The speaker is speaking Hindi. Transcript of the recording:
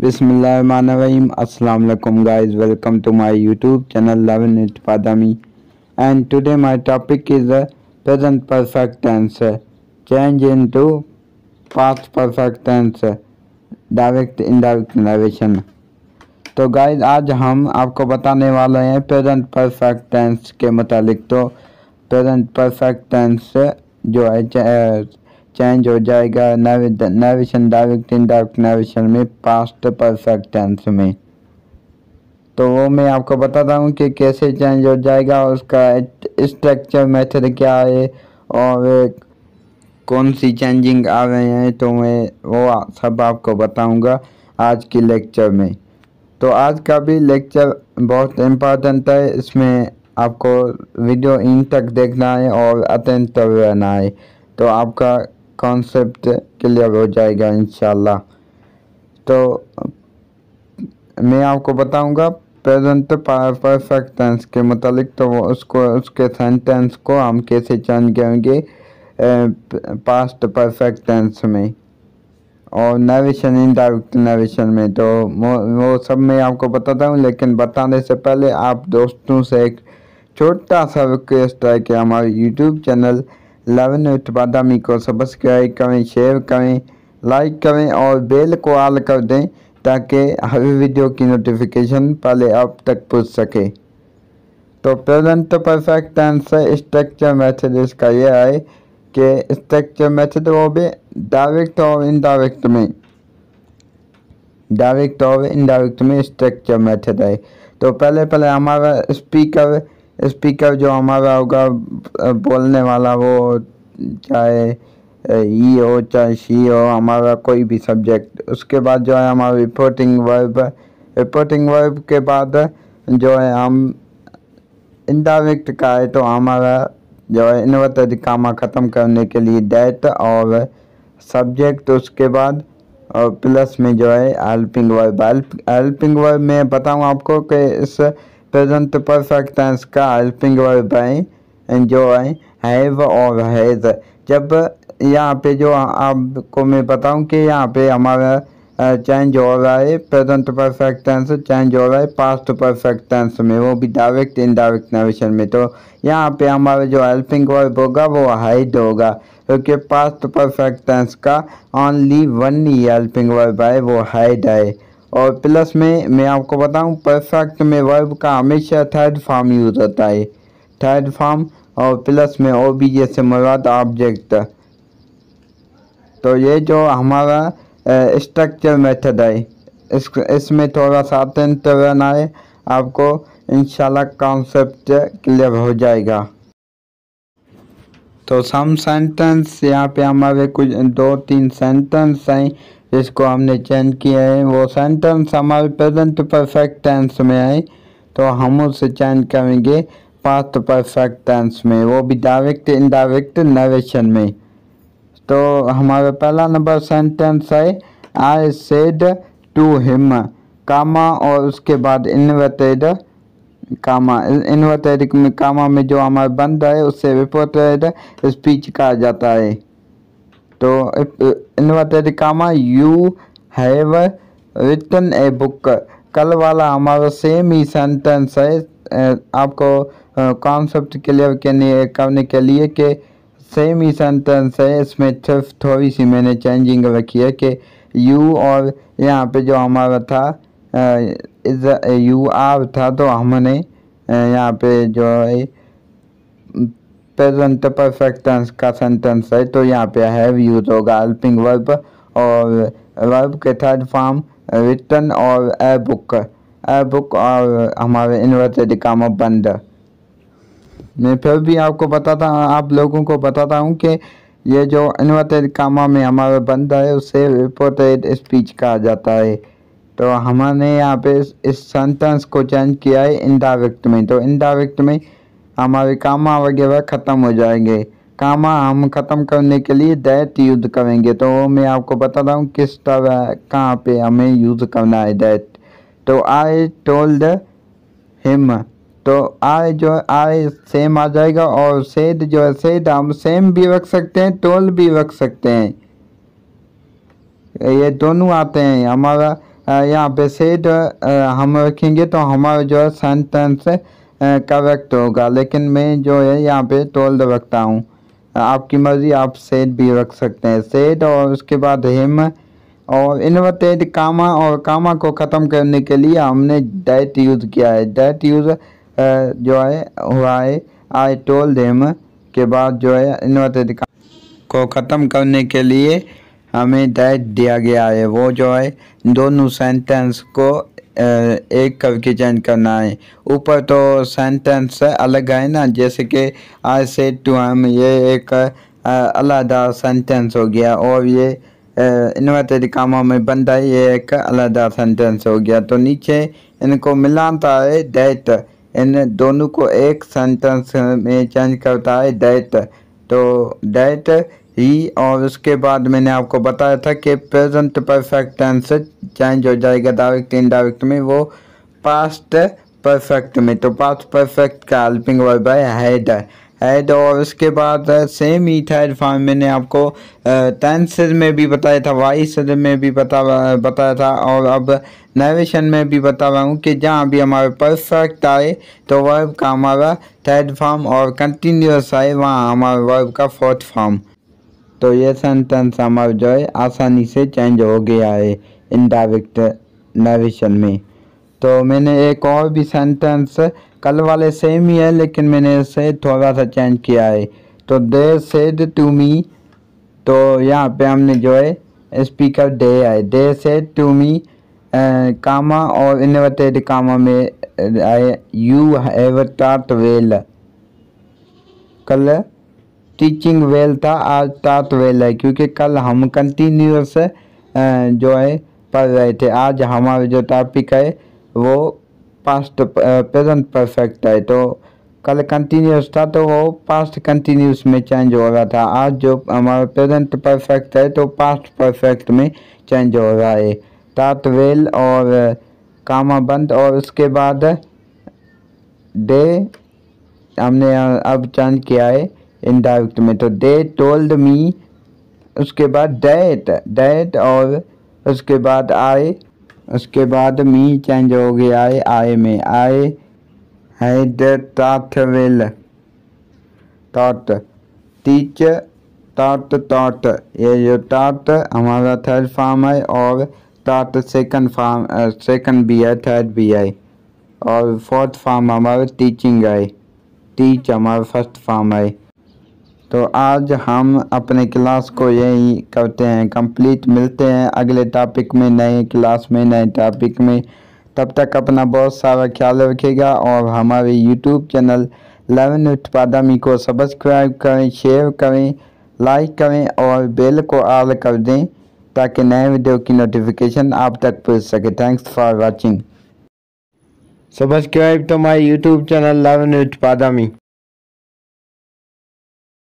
बिसमीम अल्लाम guys welcome to my YouTube channel learn with Badami and today my topic is the present perfect tense change into past perfect tense direct indirect तो गाइज़ आज हम आपको बताने वाले हैं प्रेजेंट परफेक्ट टेंस के मुतालिक। तो प्रजेंट परफेक्ट टेंस जो है चेंज हो जाएगा। नेविशन डायरेक्ट इनडायरेक्ट नेविशन में पास्ट परफेक्ट टेंस में। तो वो मैं आपको बताता हूँ कि कैसे चेंज हो जाएगा, उसका स्ट्रक्चर मेथड क्या है, और कौन सी चेंजिंग आ रहे हैं तो मैं वो सब आपको बताऊँगा आज की लेक्चर में। तो आज का भी लेक्चर बहुत इम्पोर्टेंट है, इसमें आपको वीडियो इन तक देखना है और अटेंट रहना है। तो आपका कॉन्सेप्ट क्लियर हो जाएगा इन तो मैं आपको बताऊँगा प्रेजेंट परफेक्ट टेंस के मतलब तो उसको, उसके सेंटेंस को हम कैसे चेंज करेंगे पास्ट परफेक्ट टेंस में। और नेविशन इनडायरेक्ट नेविशन में तो वो सब मैं आपको बताता हूँ, लेकिन बताने से पहले आप दोस्तों से एक छोटा सा रिक्वेस्ट है कि हमारे YouTube channel learn with Badami को सब्सक्राइब करें, शेयर करें, लाइक करें और बेल को ऑल कर दें ताकि हर वीडियो की नोटिफिकेशन पहले आप तक पहुँच सके। तो present perfect answer structure method इसका यह है कि स्ट्रक्चर मेथड वो भी डायरेक्ट और इनडायरेक्ट में। डायरेक्ट और इनडायरेक्ट में स्ट्रक्चर मेथड है। तो पहले पहले हमारा स्पीकर स्पीकर जो हमारा होगा बोलने वाला वो चाहे ई हो, चाहे शी हो, हमारा कोई भी सब्जेक्ट उसके बाद जो है हमारा रिपोर्टिंग वर्ब रिपोर्टिंग वर्ब के बाद जो है हम इनडायरेक्ट का है तो हमारा जो है इन्वर्टेड कामा ख़त्म करने के लिए डेट और सब्जेक्ट उसके बाद और प्लस में जो है हेल्पिंग वर्ब हेल्पिंग वर्ब में बताऊँ आपको कि इस प्रेजेंट परफेक्ट टेंस का हेल्पिंग वर्ब है है हैव और हैज़ जब यहाँ पे जो आपको मैं बताऊँ कि यहाँ पे हमारा चेंज हो रहा है प्रेजेंट परफेक्ट टेंस चेंज हो रहा है पास्ट परफेक्ट टेंस में, वो भी डायरेक्ट इनडायरेक्ट नेविशन में। तो यहाँ पे हमारा जो हेल्पिंग वर्ब होगा, वो हाइड होगा। क्योंकि पास्ट परफेक्ट टेंस का ओनली वन ही हेल्पिंग वर्ब है, वो हाइड है। और प्लस में, मैं आपको बताऊँ परफेक्ट में वर्ब का हमेशा थर्ड फॉर्म यूज़ होता है। थर्ड फॉर्म और प्लस में ओ बी जैसे मुराद ऑब्जेक्ट तो ये जो हमारा स्ट्रक्चर मेथड है, इस, इसमें थोड़ा सा अटेंट रहना है, आपको इंशाल्लाह कॉन्सेप्ट क्लियर हो जाएगा। तो सम सेंटेंस यहाँ पे हमारे कुछ दो तीन सेंटेंस हैं, जिसको हमने चेंज किया है। वो सेंटेंस हमारे प्रेजेंट परफेक्ट टेंस में है तो हम उसे चेंज करेंगे पास्ट परफेक्ट टेंस में। वो भी डायरेक्ट इनडायरेक्ट नरेशन में। तो हमारा पहला नंबर सेंटेंस है I said to him comma और उसके बाद इन्वर्टेड कामा इन्वर्टेड में कामा में जो हमारा बंद है, उससे रिपोर्टेड स्पीच कहा जाता है। तो inverted comma you have written a book कल वाला हमारा सेम ही सेंटेंस है आपको कॉन्सेप्ट क्लियर करने के लिए कि सेम ही सेंटेंस है, इसमें सिर्फ़ थोड़ी सी मैंने चेंजिंग रखी है कि यू और यहाँ पे जो हमारा था इज़ यू आर था तो हमने यहाँ पे जो है प्रेजेंट परफेक्ट टेंस का सेंटेंस है तो यहाँ पे हैव यूज़ होगा हेल्पिंग वर्ब और वर्ब के थर्ड फॉर्म रिटर्न और ए बुक ए बुक और हमारे इन्वर्टेड काम बंद मैं फिर भी आपको बताता, आप लोगों को बताता हूँ कि ये जो इन्वर्टेड कामा में हमारा बंद है, उसे रिपोर्टेड स्पीच कहा जाता है। तो हमने यहाँ पे इस सेंटेंस को चेंज किया है इनडायरेक्ट में। तो इनडायरेक्ट में हमारे कामा वगैरह ख़त्म हो जाएँगे। कामा हम ख़त्म करने के लिए दैत यूज़ करेंगे। तो मैं आपको बता रहा हूँ किस तरह, कहाँ पे हमें यूज़ करना है दैत तो आई टोल्ड हिम तो आई जो आई सेम आ जाएगा और सेड जो है सेड हम सेम भी रख सकते हैं टोल भी रख सकते हैं। ये दोनों आते हैं। हमारा यहाँ पे सेट हम रखेंगे तो हमारा जो है सेंटेंस करेक्ट होगा। लेकिन मैं जो है यहाँ पे टोल्ड रखता हूँ। आपकी मर्ज़ी, आप सेट भी रख सकते हैं। सेट और उसके बाद हिम और इन्वर्टेड कामा और कामा को ख़त्म करने के लिए हमने डेट यूज़ किया है। डेट यूज़ जो है, हुआ है, आई टोल्ड हिम के बाद जो है इन्वर्टेड को ख़त्म करने के लिए हमें डेट दिया गया है। वो जो है, दोनों सेंटेंस को एक करके चेंज करना है। ऊपर तो सेंटेंस अलग है ना, जैसे कि आई से टू हम ये एक अलहदा सेंटेंस हो गया। और ये इन्वर्टेड कामों में बंदा ये एक अलहदा सेंटेंस हो गया। तो नीचे इनको मिलाता है दैत इन दोनों को एक सेंटेंस में चेंज करता है दैत तो डेट ही, और उसके बाद मैंने आपको बताया था कि प्रेजेंट परफेक्ट टेंस चेंज हो जाएगा डायरेक्ट इनडायरेक्ट में, वो पास्ट परफेक्ट में। तो पास्ट परफेक्ट का हेल्पिंग वर्ब है हेड हेड और उसके बाद सेम ही थर्ड फॉर्म मैंने आपको टेंसेज में भी बताया था वाइस में भी बता, बताया था, और अब नरेशन में भी बता रहा हूँ कि जहाँ भी हमारा परफेक्ट आए तो वर्ब का हमारा थर्ड फॉर्म और कंटिन्यूस आए, वहाँ हमारा वर्ब का फोर्थ फॉर्म तो ये सेंटेंस हमारा जो है आसानी से चेंज हो गया है इनडायरेक्ट नरेशन में। तो मैंने एक और भी सेंटेंस कल वाले सेम ही है, लेकिन मैंने इसे थोड़ा सा चेंज किया है। तो दे सेड टू मी तो यहाँ पे हमने जो है स्पीकर डे आए। दे सेड टू मी कामा और इन्वर्टेड कामा में आए। यू हैव टाट वेल कल टीचिंग वेल था, आज टाट वेल है, क्योंकि कल हम कंटिन्यूस जो है, पढ़ रहे थे। आज हमारा जो टॉपिक है, वो पास्ट प्रेजेंट परफेक्ट है। तो कल कंटिन्यूस था तो वो पास्ट कंटिन्यूस में चेंज हो रहा था। आज जो हमारा प्रेजेंट परफेक्ट है तो पास्ट परफेक्ट में चेंज हो रहा है। तात वेल और कामा बंद। और उसके बाद डे हमने अब चेंज किया है। इनडायरेक्ट में तो दे टोल्ड मी उसके बाद डेट डेट और उसके बाद आए उसके बाद मी चेंज हो गया है आए में। आए है taught will taught teach taught taught ये जो टॉट हमारा थर्ड फॉर्म है और टॉट सेकंड फॉर्म सेकंड भी है थर्ड भी है। और फोर्थ फॉर्म हमारा टीचिंग है। टीच हमारा फ़र्स्ट फॉर्म है। तो आज हम अपने क्लास को यही करते हैं कंप्लीट मिलते हैं अगले टॉपिक में, नए क्लास में, नए टॉपिक में। तब तक अपना बहुत सारा ख्याल रखेगा और हमारे यूट्यूब चैनल लेवन उत्पादमी को सब्सक्राइब करें शेयर करें लाइक करें और बेल को ऑल कर दें ताकि नए वीडियो की नोटिफिकेशन आप तक पहुँच सके। Thanks for watching subscribe to my YouTube channel learn उत्पादमी